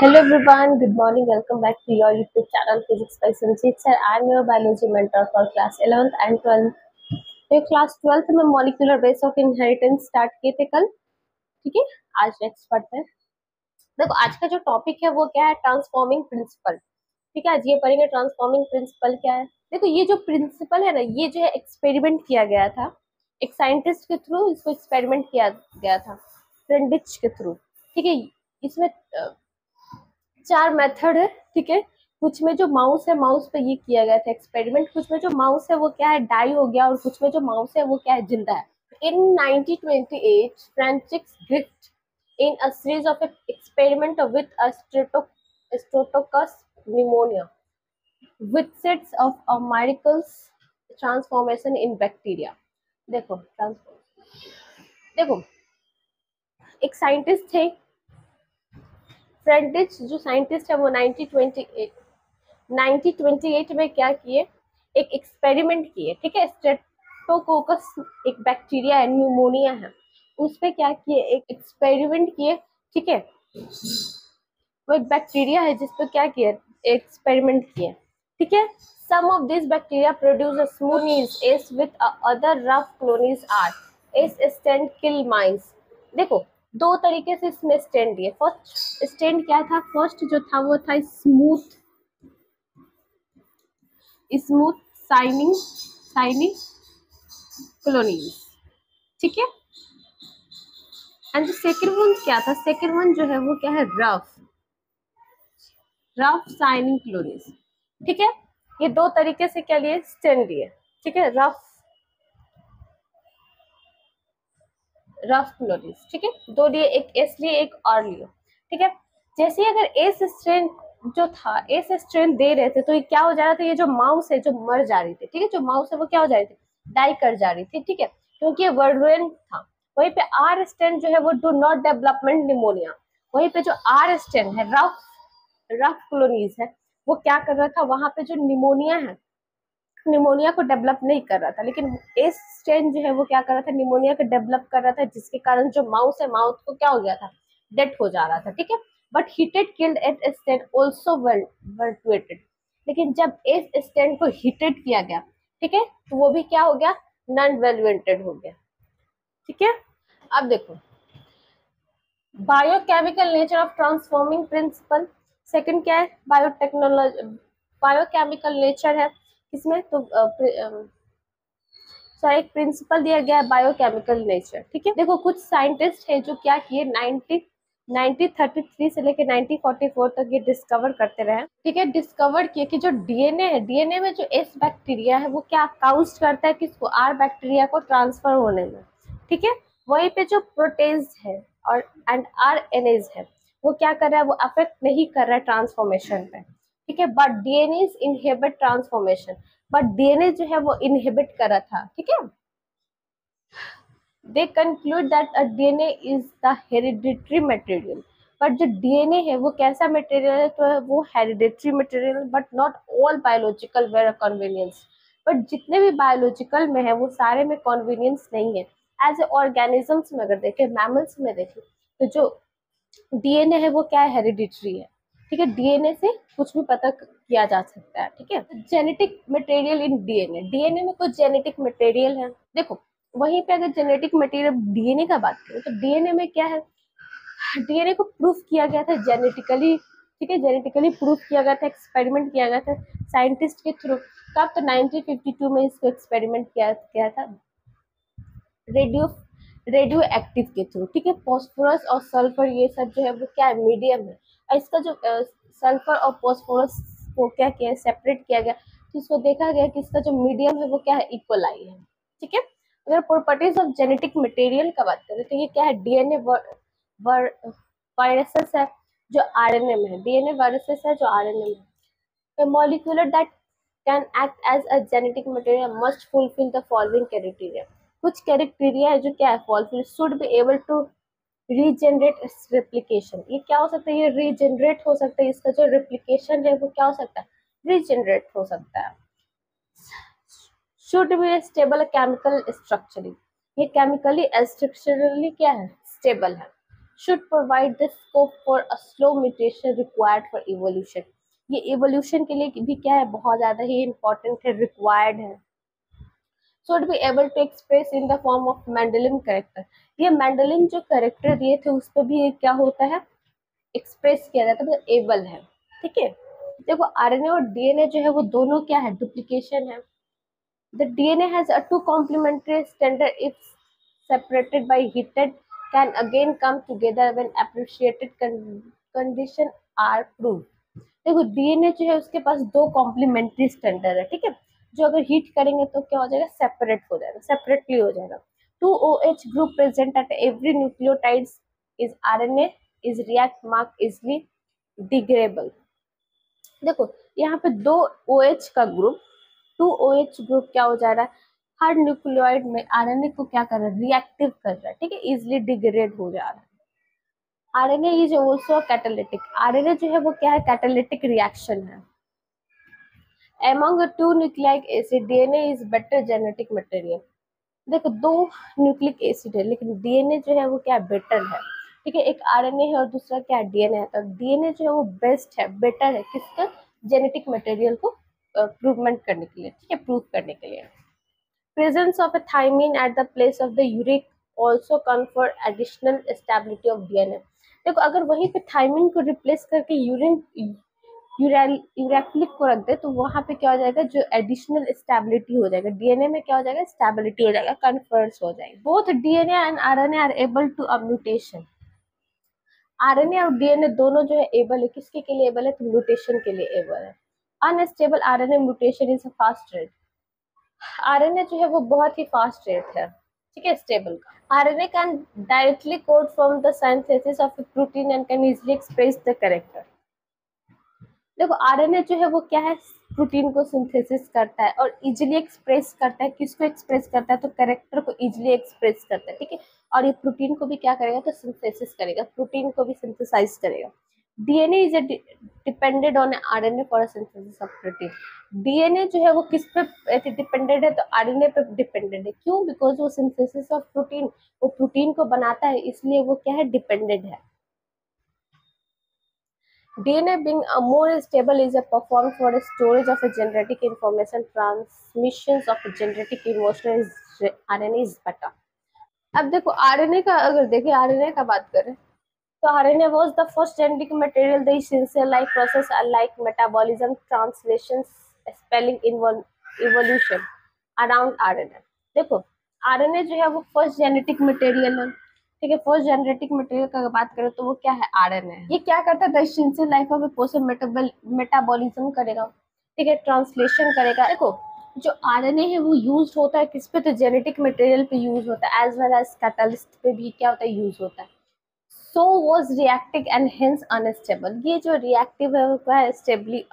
Hello everyone, good morning. Welcome back to your YouTube channel Physics by Sanjeet sir. I'm your biology mentor for class 11th and 12th. तो class twelfth में molecular base of inheritance start किए थे कल ठीक है? आज next पढ़ते हैं देखो आज का जो टॉपिक है वो क्या है? ट्रांसफॉर्मिंग प्रिंसिपल ठीक है आज ये पढ़ेंगे ट्रांसफॉर्मिंग प्रिंसिपल क्या है। देखो ये जो प्रिंसिपल है ना ये जो है एक्सपेरिमेंट किया गया था। एक साइंटिस्ट के थ्रू इसको एक्सपेरिमेंट किया गया था। फ्रेंडिच के थ्रू ठीक है इसमें चार मेथड है, ठीक है? कुछ में जो माउस है, माउस पे ये किया गया था एक्सपेरिमेंट। कुछ में जो माउस है, वो क्या है? डाई हो गया, और कुछ में जो माउस है, वो क्या है? ज़िंदा है। In 1928 Frederick Griffith in a series of experiment with a streptococcus pneumonia with sets of a miracles transformation in bacteria. देखो ट्रांसफॉर्म देखो, एक साइंटिस्ट थे फ्रेंडिच जो साइंटिस्ट है, वो 1928 1928 में क्या किए? एक एक्सपेरिमेंट किए, ठीक है? स्ट्रेप्टोकोकस एक बैक्टीरिया है, न्यूमोनिया है। उस पर क्या किए? एक एक्सपेरिमेंट किए, ठीक है? वो एक बैक्टीरिया है जिस पर क्या किए? एक्सपेरिमेंट किए, ठीक है? Some of this bacteria produce smooth S with other rough colonies R S stand kill mice देखो दो तरीके से इसमें स्टैंड दिए। फ़र्स्ट स्टैंड क्या था? फ़र्स्ट जो था वो था smooth smooth shining shining colonies ठीक है? एंड जो सेकंड वन क्या था? सेकेंड वन जो है वो क्या है? रफ रफ साइनिंग कॉलोनीज ठीक है? ये दो तरीके से क्या लिए? स्टैंड दिए ठीक है? रफ रफ क्लोरीज ठीक है? दो लिए एक एस लिए एक आर लिए ठीक है? जैसे अगर एस स्ट्रेन जो था एस स्ट्रेन दे रहे थे तो ये क्या हो जा रहा था? ये जो माउस है, जो मर जा रही थी, ठीक है? जो माउस है, वो क्या हो जा रही थी? डाई कर जा रही थी, ठीक है? क्योंकि ये वर्डुएन था। वहीं पे आर स्टेन जो है, वो डू नॉट डेवलपमेंट निमोनिया वहीं पे जो आर स्टेन है रफ रफ कॉलोनीज है, वो क्या कर रहा था? वहाँ पे जो निमोनिया है निमोनिया को डेवलप नहीं कर रहा था, लेकिन एस स्ट्रेन जो है वो क्या कर रहा था, निमोनिया को डेवलप कर रहा था, जिसके कारण जो माउस है, माउथ को क्या हो गया था, डेड हो जा रहा था, ठीक है? But heated killed S strain also वर्टुएटेड लेकिन जब एस स्टेन को हीटेड किया गया, ठीक है? तो वो भी क्या हो गया? नॉन वेल्युएंटेड हो गया, ठीक है? अब देखो। Biochemical nature of transforming principle second क्या है? बायोटेक्नोलॉजी बायोकेमिकल नेचर है। किसमें? तो सॉरी एक प्रिंसिपल दिया गया है बायोकेमिकल नेचर ठीक है? देखो, कुछ साइंटिस्ट हैं जो क्या किए 90 1933 से लेकर 1944 तक ये डिस्कवर करते रहे ठीक है? डिस्कवर किए कि जो डीएनए है डीएनए में जो एस बैक्टीरिया है, वो क्या काउंट करता है किसको आर बैक्टीरिया को ट्रांसफ़र होने में, ठीक है? वहीं पे जो प्रोटेज है और एंड आर है, वो क्या कर रहा है? वो अफेक्ट नहीं कर रहा है ट्रांसफॉर्मेशन पे ठीक है? But DNA inhibit transformation but DNA जो है वो इनहिबिट कर रहा था, ठीक है? They conclude that a DNA is the hereditary material but जो डीएनए है वो कैसा मटेरियल है? तो वो hereditary material but not all biological were conveniences but जितने भी बायोलॉजिकल में है, वो सारे में कन्वीनियंस नहीं है. एज ए ऑर्गेनिजम्स में अगर देखें मैमल्स में देखें तो जो डीएनए है वो क्या है? हेरिडिटरी है. ठीक है, डीएनए से कुछ भी पता किया जा सकता है, ठीक है? Genetic material in DNA DNA में कुछ जेनेटिक मटेरियल है। देखो, वहीं पे अगर जेनेटिक मटेरियल डीएनए का बात करें तो डीएनए में क्या है? डीएनए को प्रूफ किया गया था जेनेटिकली ठीक है? जेनेटिकली प्रूफ किया गया था एक्सपेरिमेंट किया गया था साइंटिस्ट के थ्रू कब तो 1952 में इसको एक्सपेरिमेंट किया गया था रेडियो रेडियो एक्टिव के थ्रू ठीक है? फॉस्फोरस और सल्फ़र ये सब जो है, वो क्या है? मीडियम है। इसका जो सल्फ़र और फॉस्फोरस को क्या किया सेपरेट किया गया तो इसको देखा गया कि इसका जो मीडियम है वो क्या है इक्वल आई है। ठीक है? अगर प्रॉपर्टीज़ ऑफ़ जेनेटिक मटेरियल का बात करें तो ये क्या है डीएनए वायरसेस है, जो आरएनए में है। डीएनए वायरसेस है, जो आरएनए में है। Molecular that can act as a genetic material must fulfill the following criteria कुछ क्राइटेरिया है जो क्या है fulfill should be able to regenerate replication ये क्या हो सकता है? ये रीजनरेट हो सकता है। इसका जो रिप्लीकेशन है, वो क्या हो सकता है? रीजनरेट हो सकता है। Should be stable chemical structuring ये केमिकली स्ट्रक्चरली क्या है? स्टेबल है। Should provide the scope for a slow mutation required for evolution. ये evolution के लिए भी क्या है? बहुत ज़्यादा ही important है, required है। Should be able to express in the form of Mendelian character ये मैंडलिन जो करेक्टर दिए थे, उस पर भी क्या होता है? एक्सप्रेस किया जाता है मतलब एबल है। ठीक है? देखो आर और डीएनए जो है, वो दोनों क्या है? डुप्लीकेशन है। The DNA has a two complementary standard if separated by heated can again come together when appreciated condition are prove देखो डीएनए जो है, उसके पास दो कॉम्प्लीमेंट्री स्टैंडर्ड है। ठीक है? जो अगर हीट करेंगे तो क्या हो जाएगा? सेपरेट हो जाएगा सेपरेटली हो जाएगा। Two O H group present at every nucleotides is R N A is mark easily degradable देखो, यहाँ पे दो ओ एच का group two O H group क्या हो जा रहा है? हर न्यूक्लियोइड में आरएनए को क्या कर रहा है? रिएक्टिव कर रहा है, ठीक है? इजिली डिग्रेड हो जा रहा है। R RNA is also catalytic RNA जो है वो क्या है? कैटालिटिक रिएक्शन है। Among two nucleic acid DNA is better genetic material देखो, दो न्यूक्लिक एसिड है, लेकिन डीएनए जो है वो क्या बेटर है? ठीक है, एक आरएनए है और दूसरा क्या डीएनए है? तो डीएनए जो है वो बेस्ट है बेटर है किसका? जेनेटिक मटेरियल को प्रूवमेंट करने के लिए, ठीक है प्रूव करने के लिए। Presence of a thymine at the place of the uric also confer additional stability of DNA. देखो, अगर वहीं पे थाइमिन को रिप्लेस करके यूरिन यूरैक्लिक को रख दे तो वहाँ पे क्या हो जाएगा, जो एडिशनल स्टेबिलिटी हो जाएगा डीएनए में क्या हो जाएगा स्टेबिलिटी हो जाएगा कन्फर्स हो जाएगा। Both DNA and RNA are able to a mutation RNA और डीएनए दोनों जो है एबल है, किसके के लिए एबल है तो म्यूटेशन के लिए एबल है। Unstable RNA mutation is a fast rate RNA जो है, वो बहुत ही फास्ट रेट है, ठीक है स्टेबल का। RNA can directly code from the synthesis of protein and can easily express the character. देखो, आरएनए जो है वो क्या है? प्रोटीन को सिंथेसिस करता है और इजिली एक्सप्रेस करता है। किसको एक्सप्रेस करता है? तो करेक्टर को इजिली एक्सप्रेस करता है, ठीक है? और ये प्रोटीन को भी क्या करेगा? तो सिंथेसिस करेगा। प्रोटीन को भी सिंथेसाइज करेगा। DNA is depended on R RNA for synthesis of protein. DNA जो है वो किस पे डिपेंडेड है? तो आरएनए पे डिपेंडेड है। क्यों? बिकॉज़ वो सिंथेसिस ऑफ़ प्रोटीन, वो प्रोटीन को बनाता है, इसलिए वो क्या है? डिपेंडेड है। DNA being more stable is performed for storage of genetic information transmissions of genetic emotional is RNA is better. अब देखो आरएनए का अगर देखें आरएनए का बात करें So RNA was the first genetic material. The essential life process like metabolism, translations, spelling, evolution around RNA. देखो RNA जो है वो फ़र्स्ट जेनेटिक मटेरियल है ठीक है फ़र्स्ट जेनेटिक मटेरियल का बात करें तो वो क्या है? आरएनए ये क्या करता है? The life of a person metabolism करेगा। ठीक है ट्रांसलेशन करेगा। देखो, जो आरएनए है, वो यूज़ होता है किस पे? तो जेनेटिक मटेरियल पे यूज़ होता है एज वेल एज कैटलिस्ट पे भी क्या होता है? यूज़ होता है। So was reactive and hence unstable ये जो रिएक्टिव है, वो क्या है? स्टेबली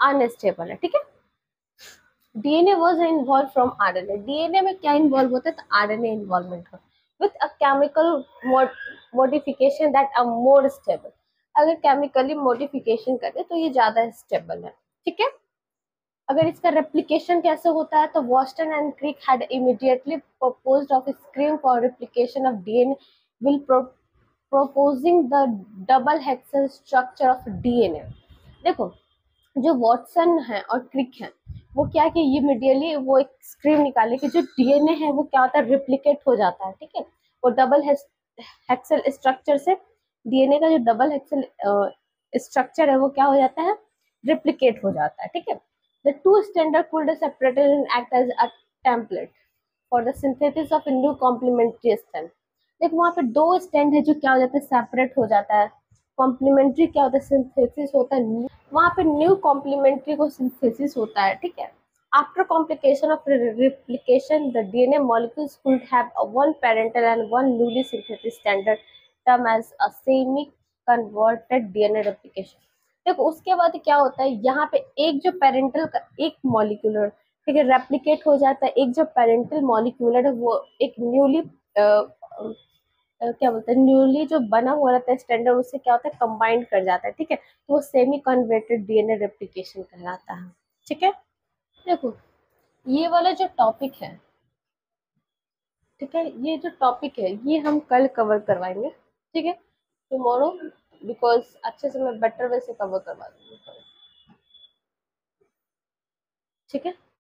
अनस्टेबल है। ठीक है? DNA was involve from RNA DNA में क्या इन्वॉल्व होता है? तो आरएनए इन्वॉल्वमेंट हो। With a chemical modification that a more stable अगर केमिकली मॉडिफिकेशन करें तो ये ज़्यादा स्टेबल है। ठीक है? अगर इसका रेप्लिकेशन कैसे होता है तो वॉस्टन and Crick had immediately proposed of screen for replication of DNA will proposing the double हेक्सल structure of DNA देखो जो वॉटसन है और क्रिक है, वो क्या कि ये मीडियली वो एक स्क्रीन निकाले कि जो डीएनए है, वो क्या होता है रिप्लिकेट हो जाता है, ठीक है? वो डबल हेक्सल स्ट्रक्चर से डीएनए का जो डबल हेक्सल स्ट्रक्चर है, वो क्या हो जाता है? रिप्लिकेट हो जाता है, ठीक है? The two folders separated and act as a template for the synthesis of a new complementary stand. देख, वहाँ पे दो स्टैंड है जो क्या हो जाता है सेपरेट हो जाता है। कॉम्प्लीमेंट्री क्या होता है? सिंथेसिस होता है। वहाँ पे न्यू कॉम्प्लीमेंट्री को सिंथेसिस होता है, ठीक है? After complication of replication the D N A molecules could have one parental and one newly synthesis standard term as a semi converted D N A replication देखो, उसके बाद क्या होता है? यहाँ पे एक जो पेरेंटल का, एक मॉलिकुलर ठीक है रेप्लीकेट हो जाता है। एक जो पेरेंटल मॉलिकुलर है, वो एक न्यूली क्या बोलते हैं न्यूली जो बना हुआ रहता है स्टैंडर्ड उससे क्या होता है कंबाइंड कर जाता है, ठीक है? तो वो सेमी कन्वर्टेड डीएनए रेप्लिकेशन कहलाता है, ठीक है? देखो, ये वाला जो टॉपिक है, ठीक है, ये जो टॉपिक है, ये हम कल कवर करवाएँगे, ठीक है? टुमारो बिकॉज़ अच्छे से मैं बेटर वे से कवर करवा दूँगी, ठीक है?